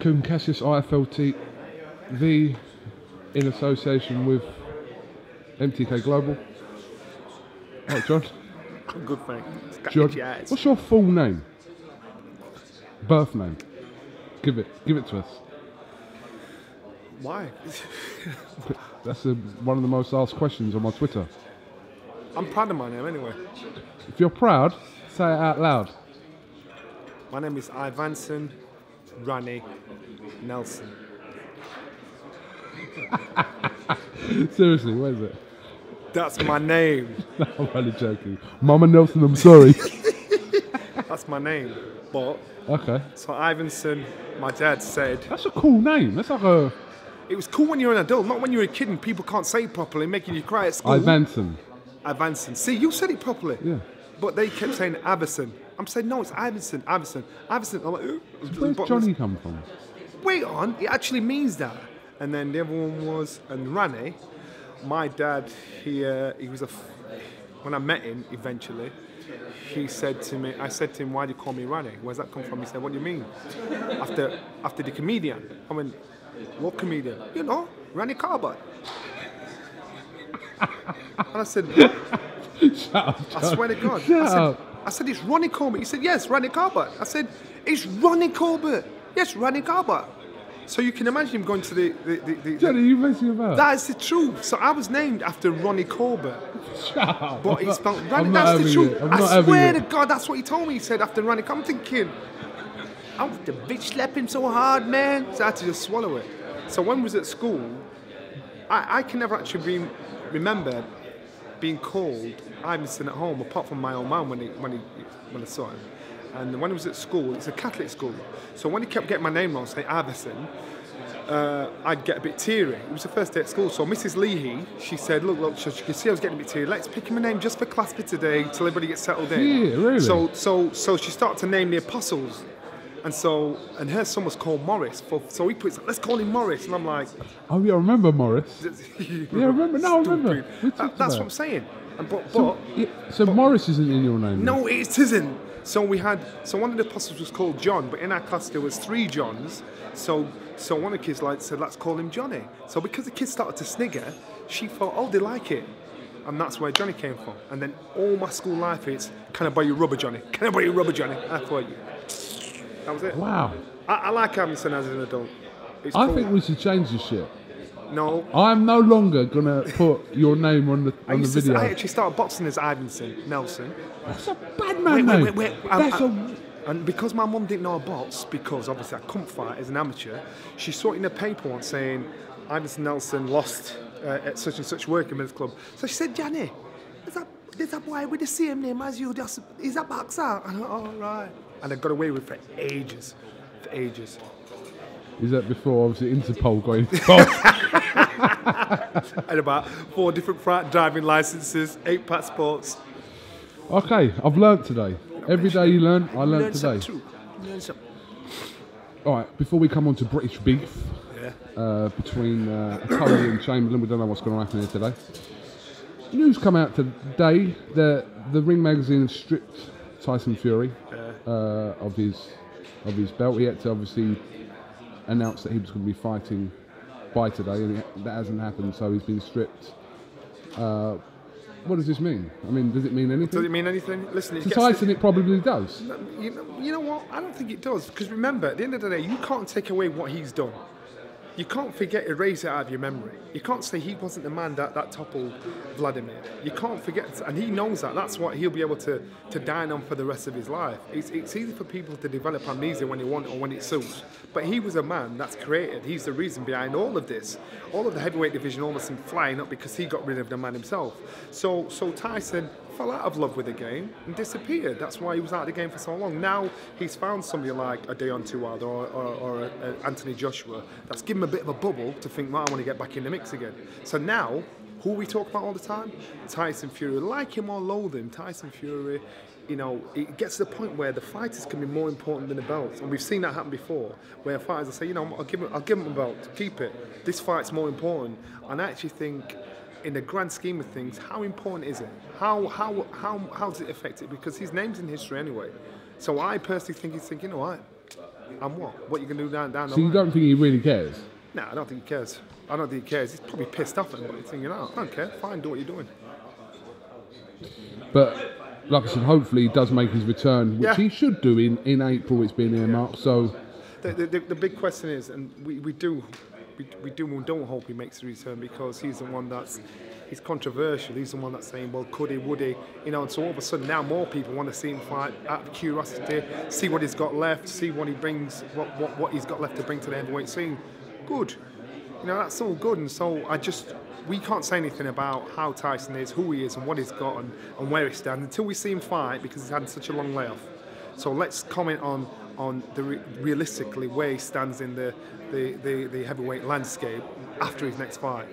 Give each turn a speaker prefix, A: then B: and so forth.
A: Kugan Cassius IFL TV in association with MTK Global. Right, John.
B: Good. Got
A: John, what's your full name? Birth name. Give it. Give it to us.
B: Why?
A: That's a, one of the most asked questions on my Twitter.
B: I'm proud of my name anyway.
A: If you're proud, say it out loud.
B: My name is Ivanson Ronnie Nelson.
A: Seriously, what is it?
B: That's my name.
A: I'm only joking. Mama Nelson, I'm sorry.
B: That's my name. But
A: okay.
B: so Ivanson, my dad said
A: That's a cool name. That's like a
B: it was cool when you're an adult, not when you were a kid and people can't say it properly, making you cry at school.
A: Ivanson.
B: Ivanson. See, you said it properly.
A: Yeah.
B: But they kept saying Iverson. I'm saying no, it's Iverson, Iverson, Iverson. I'm like, "Ooh."
A: Where's Johnny come from?
B: wait on, it actually means that. And then the other one was, and Rani, my dad, he, uh, he was a, f- when I met him eventually, he said to me, I said to him, why do you call me Rani? Where's that come from? He said, what do you mean? After, after the comedian. I went, what comedian? You know, Rani Carbat. and I said,
A: up.
B: I swear to God.
A: Shut
B: I said,
A: up.
B: I said, it's Ronnie Corbett. He said, yes, Ronnie Corbett. I said, it's Ronnie Corbett. Yes, Ronnie Corbett. So you can imagine him going to the. the, the, the,
A: Johnny, you messing about?
B: that is the truth. So I was named after Ronnie Corbett.
A: Up.
B: But
A: I'm
B: he spelled Ronnie. That's the truth.
A: I'm
B: I swear to God, that's what he told me. He said after Ronnie. I'm thinking, oh, the bitch slapped him so hard, man. So I had to just swallow it. So when I was at school, I, I can never actually be, remember being called Iverson at home, apart from my own mum when he, when he, when I saw him. And when I was at school, it's a Catholic school. So when he kept getting my name wrong, say Iverson, uh, I'd get a bit teary. It was the first day at school, so Mrs. Leahy, she said, "Look, look, so she could see I was getting a bit teary. Let's pick him a name just for class for today, till everybody gets settled in."
A: Yeah, really?
B: So, so, so she started to name the apostles, and so, and her son was called Morris. For, so he puts, let's call him Morris, and I'm like,
A: Oh, yeah, I remember Morris.
B: yeah,
A: I remember. No, I remember. Talked
B: that's what. I'm saying. And but,
A: So,
B: but
A: yeah, so Morris isn't in your name?
B: no, it isn't. So we had so one of the apostles was called John, but in our class there was three Johns. So so one of the kids like said, let's call him Johnny. So because the kids started to snigger, she thought, oh, they like it. And that's where Johnny came from. And then all my school life it's can I buy you rubber, Johnny? Can I buy you rubber, Johnny? I thought, that was it.
A: Wow.
B: I, I like Ivanson as an adult. It's
A: I
B: cool.
A: think we should change this shit.
B: no.
A: I'm no longer gonna put your name on the
B: I
A: on the
B: used to,
A: video.
B: I actually started boxing as Ivanson Nelson.
A: That's a bad man
B: Wait,
A: name.
B: wait, wait, wait.
A: That's
B: I-
A: a
B: and because my mum didn't know box, because obviously I couldn't fight as an amateur, she saw it in a paper once saying Iverson Nelson lost uh, at such and such working men's club. So she said, Johnny, is that, there's that boy with the same name as you, just, he's a boxer. And I went, oh, right. And I got away with it for ages. For ages.
A: Is that before obviously Interpol got involved?
B: And about four different driving licenses, eight passports.
A: okay, I've learnt today. Every day you learn, I learnt
B: Learn
A: today. All right, before we come on to British beef
B: Yeah.
A: uh, between uh, Tully and Chamberlain, we don't know what's going to happen here today. News come out today that the Ring magazine has stripped Tyson Fury uh, of his of his belt. He had to obviously announce that he was going to be fighting by today, and it, that hasn't happened. So he's been stripped. Uh, what does this mean? I mean, does it mean anything?
B: Does it mean anything? Listen, it
A: to Tyson, it probably does.
B: You know, you know what? I don't think it does because remember, at the end of the day, you can't take away what he's done. You can't forget erase it out of your memory. You can't say he wasn't the man that, that toppled Vladimir. You can't forget, and he knows that. That's what he'll be able to, to dine on for the rest of his life. It's, it's easy for people to develop amnesia when they want or when it suits. But he was a man that's created. He's the reason behind all of this. All of the heavyweight division almost seemed flying up because he got rid of the man himself. So, so Tyson fell out of love with the game and disappeared. That's why he was out of the game for so long. Now he's found somebody like a Deontay Wilder or, or, or a, a Anthony Joshua that's given him a bit of a bubble to think, well, I want to get back in the mix again. So now, who we talk about all the time? Tyson Fury. Like him or loathe him, Tyson Fury. You know, it gets to the point where the fighters can be more important than the belts, and we've seen that happen before, where fighters say, you know, I'll give him, I'll give him a belt, keep it. This fight's more important, and I actually think in the grand scheme of things, how important is it? How how how how does it affect it? Because his name's in history anyway. So I personally think he's thinking, all right, And what? What are you gonna do down down the
A: So you
B: line?
A: don't think he really cares?
B: No, I don't think he cares. I don't think he cares. He's probably pissed off at him, but he's thinking, oh, I don't care. Fine, do what you're doing.
A: But like I said, hopefully he does make his return, which
B: Yeah.
A: he should do in, in April. It's been earmarked. So
B: The, the, the, the big question is, and we, we do we, do and don't hope he makes a return because he's the one that's he's controversial. He's the one that's saying, well, could he, would he? You know, and so all of a sudden now more people want to see him fight out of curiosity, see what he's got left, see what he brings, what, what, what he's got left to bring to the heavyweight scene. Good. You know, that's all good. And so I just, we can't say anything about how Tyson is, who he is, and what he's got, and, and where he stands until we see him fight because he's had such a long layoff. So let's comment on on the re- realistically where he stands in the, the, the, the heavyweight landscape after his next fight.